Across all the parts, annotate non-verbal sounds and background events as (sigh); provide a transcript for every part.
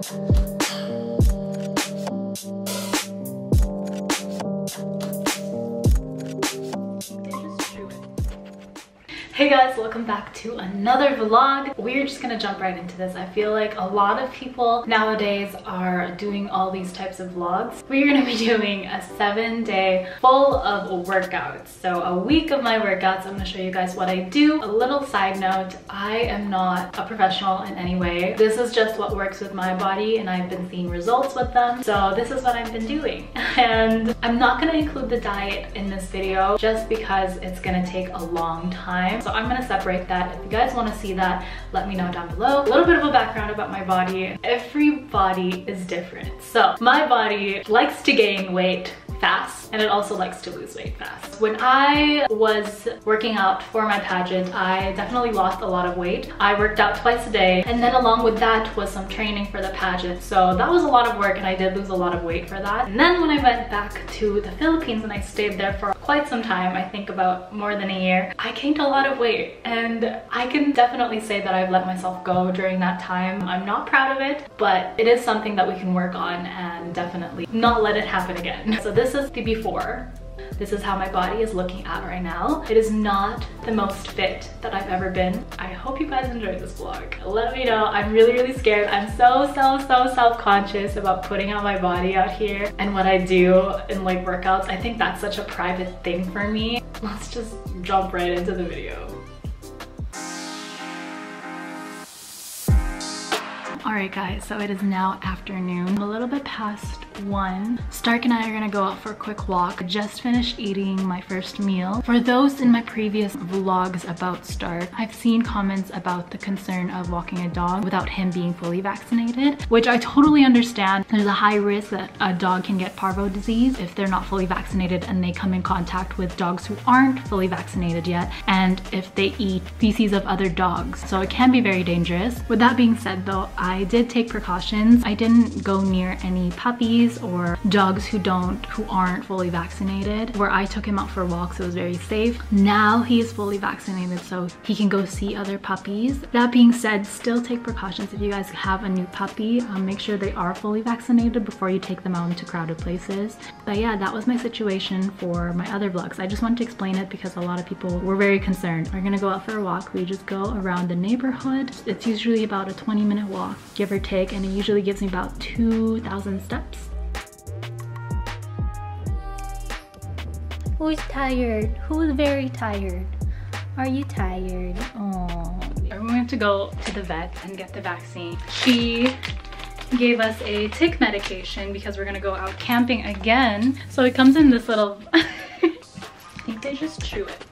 Hey guys, welcome back to another vlog. We're just gonna jump right into this. I feel like a lot of people nowadays are doing all these types of vlogs. We're gonna be (laughs) doing a seven day full of workouts. So a week of my workouts, I'm gonna show you guys what I do. A little side note, I am not a professional in any way. This is just what works with my body and I've been seeing results with them. So this is what I've been doing. (laughs) And I'm not gonna include the diet in this video just because it's gonna take a long time. So so I'm gonna separate that. If you guys wanna see that, let me know down below. A little bit of a background about my body. Every body is different. So my body likes to gain weight fast and it also likes to lose weight fast. When I was working out for my pageant, I definitely lost a lot of weight. I worked out twice a day and then along with that was some training for the pageant. So that was a lot of work and I did lose a lot of weight for that. And then when I went back to the Philippines and I stayed there for quite some time, I think about more than a year, I gained a lot of weight and I can definitely say that I've let myself go during that time. I'm not proud of it, but it is something that we can work on and definitely not let it happen again. (laughs) So this is the before this is how my body is looking at right now. It is not the most fit that I've ever been. I hope you guys enjoyed this vlog. Let me know. I'm really, really scared. I'm so, so, so self-conscious about putting out my body out here and what I do in like workouts. I think that's such a private thing for me. Let's just jump right into the video. Alright guys, so it is now afternoon, a little bit past 1. Stark and I are gonna go out for a quick walk. I just finished eating my first meal. For those in my previous vlogs about Stark, I've seen comments about the concern of walking a dog without him being fully vaccinated, which I totally understand. There's a high risk that a dog can get parvo disease if they're not fully vaccinated and they come in contact with dogs who aren't fully vaccinated yet, and if they eat feces of other dogs. So it can be very dangerous. With that being said though, I did take precautions. I didn't go near any puppies or dogs who don't, who aren't fully vaccinated. Where I took him out for walks, it was very safe. Now he is fully vaccinated, so he can go see other puppies. That being said, still take precautions if you guys have a new puppy. Um, make sure they are fully vaccinated before you take them out into crowded places. But yeah, that was my situation for my other vlogs. I just wanted to explain it because a lot of people were very concerned. We're gonna go out for a walk. We just go around the neighborhood. It's usually about a 20 minute walk, give or take, and it usually gives me about 2,000 steps. Who's tired? Who's very tired? Are you tired? Oh. We went to go to the vet and get the vaccine. She gave us a tick medication because we're gonna go out camping again. So it comes in this little, (laughs) I think they just chew it.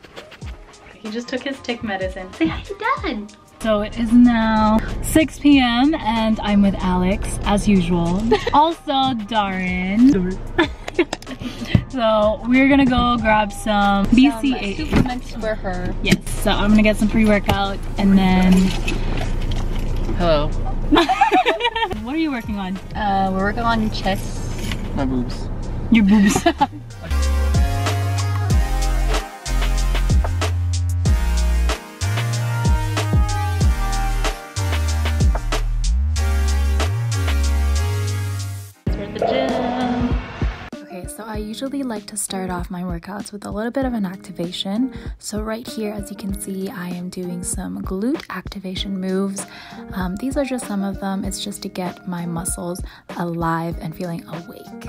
He just took his tick medicine. Say hi to dad. So it is now 6 p.m. and I'm with Alex as usual. (laughs) also Darren. (laughs) so we're gonna go grab some BCAA. supplements for her. Yes, so I'm gonna get some pre-workout and then... Hello. (laughs) what are you working on? Uh, we're working on chest. My boobs. Your boobs. (laughs) I usually like to start off my workouts with a little bit of an activation. So right here, as you can see, I am doing some glute activation moves. Um, these are just some of them. It's just to get my muscles alive and feeling awake.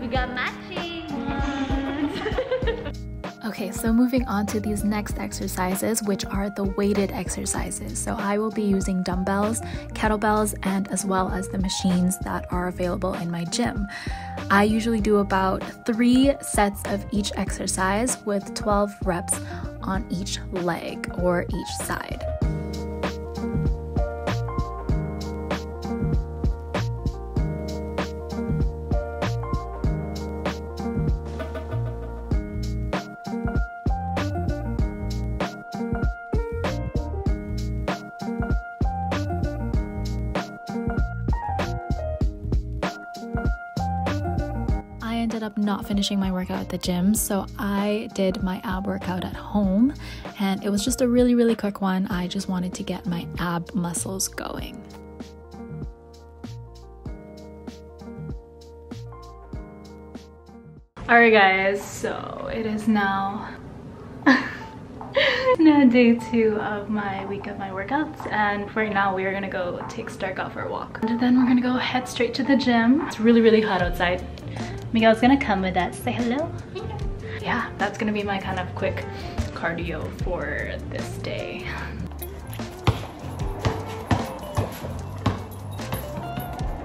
We got matching. (laughs) Okay, so moving on to these next exercises, which are the weighted exercises. So I will be using dumbbells, kettlebells, and as well as the machines that are available in my gym. I usually do about three sets of each exercise with 12 reps on each leg or each side. ended up not finishing my workout at the gym, so I did my ab workout at home, and it was just a really, really quick one. I just wanted to get my ab muscles going. Alright guys, so it is now (laughs) now day two of my week of my workouts and right now we are gonna go take Stark out for a walk and then we're gonna go head straight to the gym. It's really really hot outside Miguel's gonna come with us. Say hello. Yeah, that's gonna be my kind of quick cardio for this day.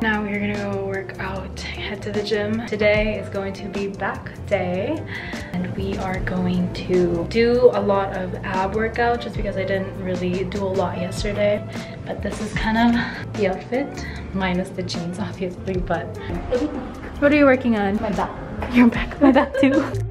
Now we're gonna go work out, head to the gym. Today is going to be back day and we are going to do a lot of ab workout just because I didn't really do a lot yesterday. But this is kind of the outfit, minus the jeans (laughs) obviously, but what are you working on? My back. Your back, my back too. (laughs)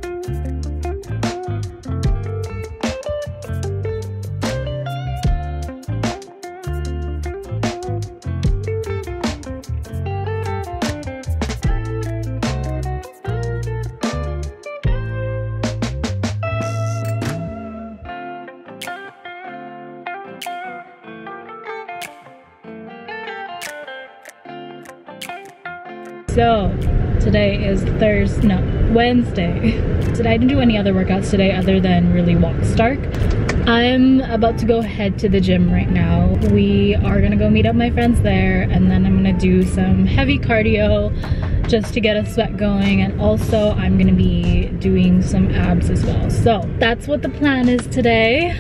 So today is Thursday, no, Wednesday. Today I didn't do any other workouts today other than really walk Stark. I'm about to go head to the gym right now. We are gonna go meet up my friends there and then I'm gonna do some heavy cardio just to get a sweat going and also I'm gonna be doing some abs as well. So that's what the plan is today.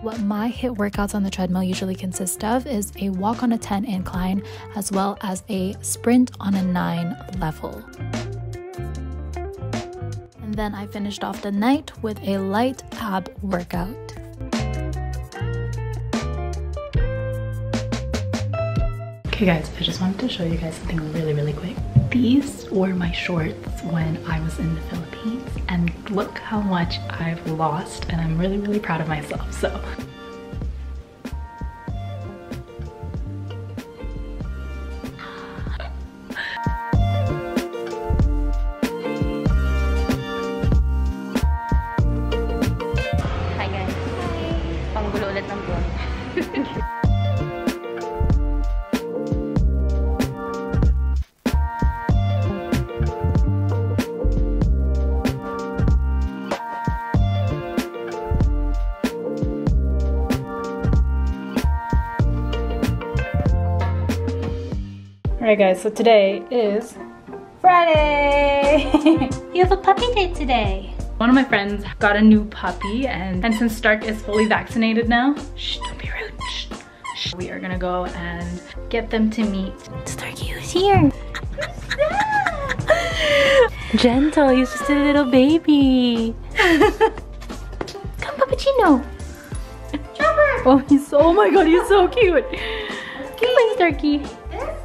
What my HIIT workouts on the treadmill usually consist of is a walk on a 10 incline as well as a sprint on a 9 level. And then I finished off the night with a light ab workout. Okay guys, I just wanted to show you guys something really, really quick. These were my shorts when I was in the Philippines and look how much I've lost and I'm really, really proud of myself, so. Alright guys, so today is Friday! (laughs) You have a puppy day today. One of my friends got a new puppy and, and since Stark is fully vaccinated now, shh, don't be rude, shh, shh. We are gonna go and get them to meet Starkey, who's here? (laughs) Gentle, he's just a little baby. (laughs) Come, Pappuccino. Oh, he's so, oh my god, he's so cute. Come on, Starkey.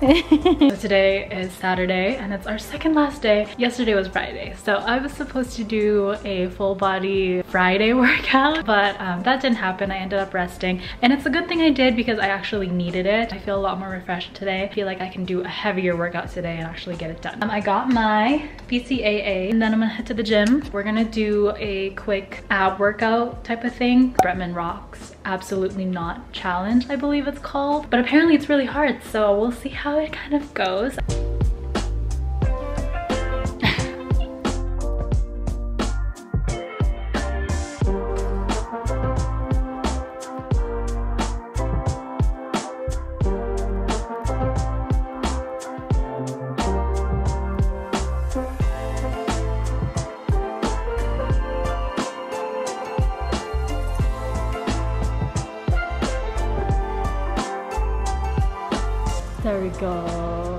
(laughs) today is Saturday and it's our second last day. Yesterday was Friday. So I was supposed to do a full body Friday (laughs) workout, but um, that didn't happen. I ended up resting and it's a good thing I did because I actually needed it. I feel a lot more refreshed today. I feel like I can do a heavier workout today and actually get it done. Um, I got my BCAA and then I'm gonna head to the gym. We're gonna do a quick ab workout type of thing. Bretman Rock's Absolutely Not challenge, I believe it's called. But apparently it's really hard, so we'll see how it kind of goes. There we go.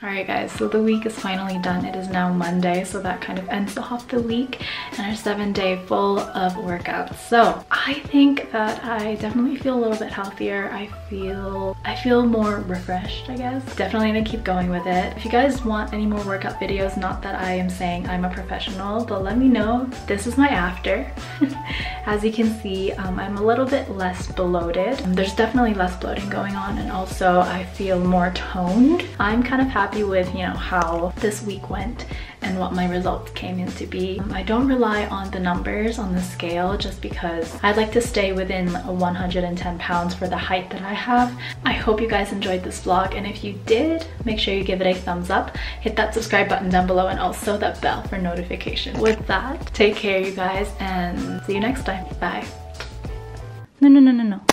Alright guys, so the week is finally done. It is now Monday, so that kind of ends off the week and our seven day full of workouts. So I think that I definitely feel a little bit healthier. I feel I feel more refreshed, I guess. Definitely gonna keep going with it. If you guys want any more workout videos, not that I am saying I'm a professional, but let me know. This is my after. (laughs) As you can see, um, I'm a little bit less bloated. There's definitely less bloating going on and also I feel more toned. I'm kind of happy with, you know, how this week went and what my results came in to be. Um, I don't rely on the numbers on the scale just because I'd like to stay within 110 pounds for the height that I have. I hope you guys enjoyed this vlog and if you did, make sure you give it a thumbs up, hit that subscribe button down below and also that bell for notification. With that, take care you guys and see you next time. Bye. No, no, no, no, no.